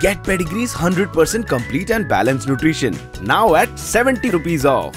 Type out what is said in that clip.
Get Pedigree's 100% complete and balanced nutrition. Now at 70 rupees off.